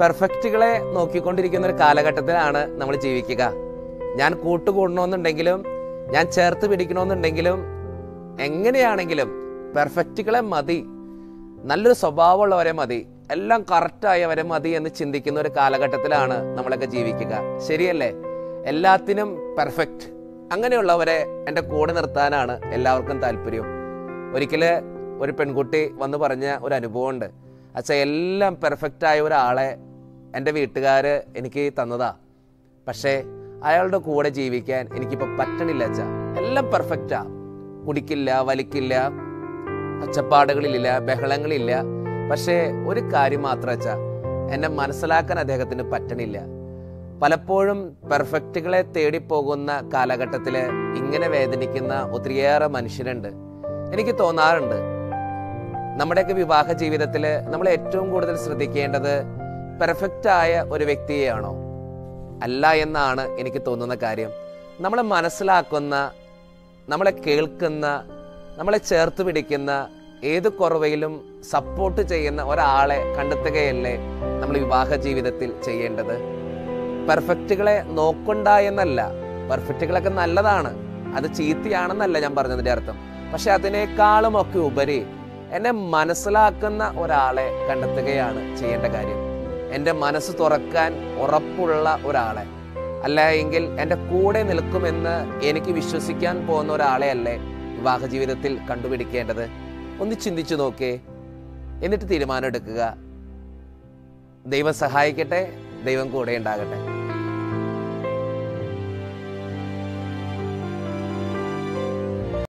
പെർഫെക്റ്റുകളെ നോക്കിക്കൊണ്ടിരിക്കുന്ന ഒരു കാലഘട്ടത്തിലാണ് നമ്മൾ ജീവിക്കുക. ഞാൻ കൂട്ടുകൂടണമെന്നുണ്ടെങ്കിലും ഞാൻ ചേർത്ത് പിടിക്കണമെന്നുണ്ടെങ്കിലും എങ്ങനെയാണെങ്കിലും പെർഫെക്റ്റുകളെ മതി. നല്ലൊരു സ്വഭാവമുള്ളവരെ മതി. എല്ലാം കറക്റ്റായവരെ മതി എന്ന് ചിന്തിക്കുന്ന ഒരു കാലഘട്ടത്തിലാണ് നമ്മളൊക്കെ ജീവിക്കുക. ശരിയല്ലേ? എല്ലാത്തിനും പെർഫെക്റ്റ് അങ്ങനെയുള്ളവരെ എന്റെ കൂടെ നിർത്താനാണ് എല്ലാവർക്കും താല്പര്യം. ഒരിക്കൽ ഒരു പെൺകുട്ടി വന്ന് പറഞ്ഞ ഒരു അനുഭവമുണ്ട്. അച്ഛാ എല്ലാം പെർഫെക്റ്റായ ഒരാളെ എന്റെ വീട്ടുകാർ എനിക്ക് തന്നതാ. പക്ഷേ അയാളുടെ കൂടെ ജീവിക്കാൻ എനിക്കിപ്പോൾ പറ്റണില്ല അച്ഛ. എല്ലാം പെർഫെക്റ്റാ കുടിക്കില്ല വലിക്കില്ല ഒച്ചപ്പാടുകളില്ല ബഹളങ്ങളില്ല. പക്ഷേ ഒരു കാര്യം മാത്രം അച്ഛ. എന്നെ മനസ്സിലാക്കാൻ അദ്ദേഹത്തിന് പറ്റണില്ല. പലപ്പോഴും പെർഫെക്റ്റുകളെ തേടിപ്പോകുന്ന കാലഘട്ടത്തിൽ ഇങ്ങനെ വേദനിക്കുന്ന ഒത്തിരിയേറെ മനുഷ്യരുണ്ട്. എനിക്ക് തോന്നാറുണ്ട്. നമ്മുടെയൊക്കെ വിവാഹ ജീവിതത്തിൽ നമ്മൾ ഏറ്റവും കൂടുതൽ ശ്രദ്ധിക്കേണ്ടത് പെർഫെക്റ്റ് ആയ ഒരു വ്യക്തിയെയാണോ? അല്ല എന്നാണ് എനിക്ക് തോന്നുന്ന കാര്യം. നമ്മളെ മനസ്സിലാക്കുന്ന നമ്മളെ കേൾക്കുന്ന നമ്മളെ ചേർത്ത് പിടിക്കുന്ന ഏത് കുറവയിലും സപ്പോർട്ട് ചെയ്യുന്ന ഒരാളെ കണ്ടെത്തുകയല്ലേ നമ്മൾ വിവാഹ ജീവിതത്തിൽ ചെയ്യേണ്ടത്. പെർഫെക്റ്റുകളെ നോക്കണ്ട എന്നല്ല പെർഫെക്റ്റുകളൊക്കെ നല്ലതാണ്. അത് ചീത്തയാണെന്നല്ല ഞാൻ പറഞ്ഞതിന്റെ അർത്ഥം. പക്ഷെ അതിനേക്കാളും ഒക്കെ ഉപരി എന്നെ മനസ്സിലാക്കുന്ന ഒരാളെ കണ്ടെത്തുകയാണ് ചെയ്യേണ്ട കാര്യം. എന്റെ മനസ്സ് തുറക്കാൻ ഉറപ്പുള്ള ഒരാളെ. അല്ല എങ്കിൽ എന്റെ കൂടെ നിൽക്കുമെന്ന് എനിക്ക് വിശ്വസിക്കാൻ പോകുന്ന ഒരാളെ അല്ലേ വിവാഹ ജീവിതത്തിൽ കണ്ടുപിടിക്കേണ്ടത്? ഒന്ന് ചിന്തിച്ചു നോക്കേ. എന്നിട്ട് തീരുമാനമെടുക്കുക. ദൈവം സഹായിക്കട്ടെ ദൈവം കൂടെ ഉണ്ടാകട്ടെ.